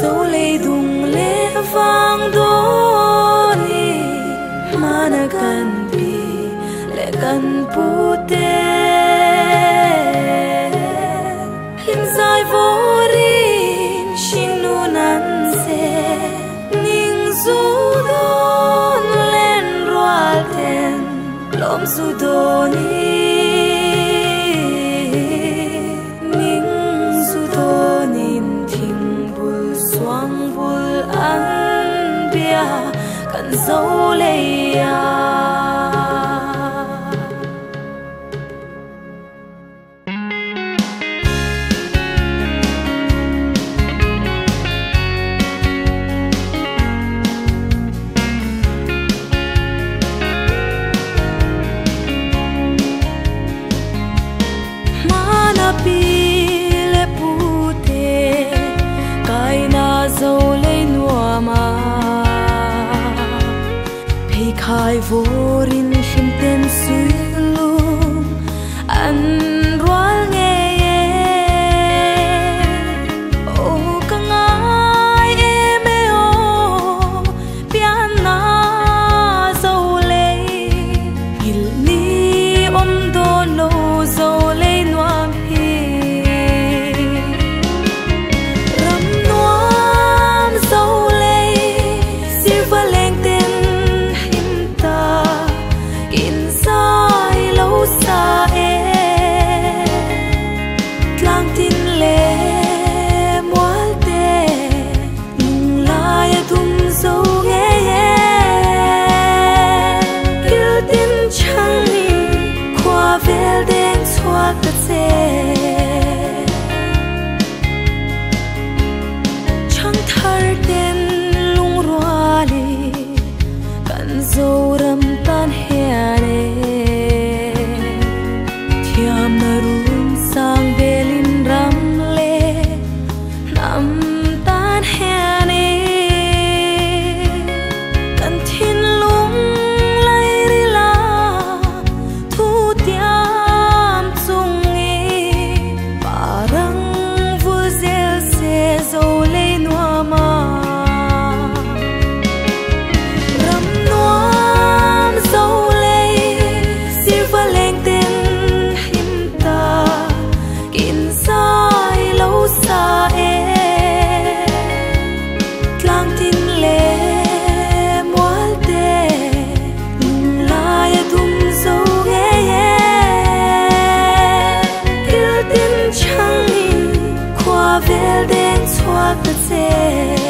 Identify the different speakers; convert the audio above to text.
Speaker 1: dấu lê đùng lê vang đô ni mana kan bi lệ kan pu te In sai vô rin xin nu nan se ning zu don len rual ten lom zu 走累。I vor în și-mi luck that's it Love that's it.